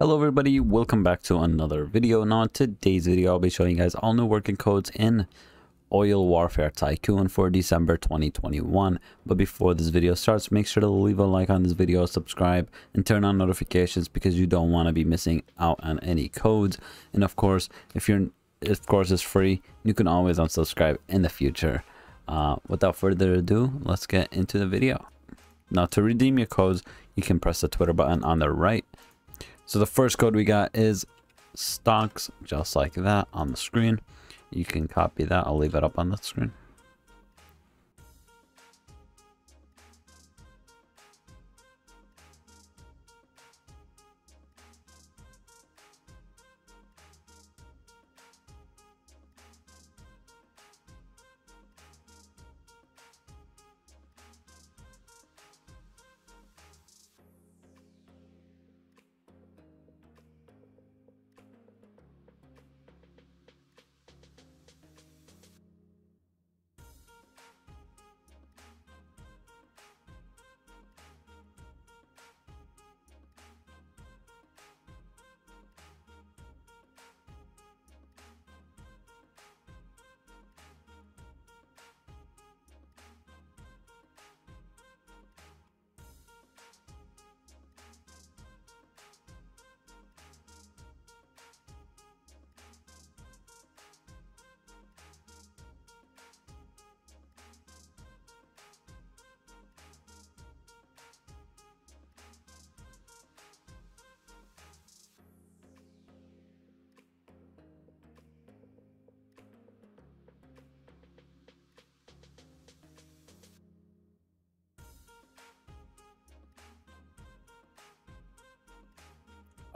Hello everybody, welcome back to another video. Now in today's video I'll be showing you guys all new working codes in Oil Warfare Tycoon for December 2021. But before this video starts, make sure to leave a like on this video, subscribe, and turn on notifications because you don't want to be missing out on any codes. And of course, if you're of course it's free, you can always unsubscribe in the future. Uh, without further ado, let's get into the video. Now to redeem your codes, you can press the Twitter button on the right so the first code we got is stocks, just like that on the screen. You can copy that. I'll leave it up on the screen.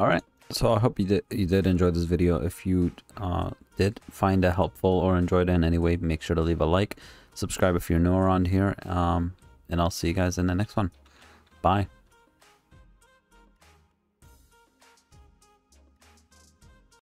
All right. So i hope you did you did enjoy this video. If you uh, did find it helpful or enjoyed it in any way make sure to leave a like subscribe if you're new around here um, and i'll see you guys in the next one. Bye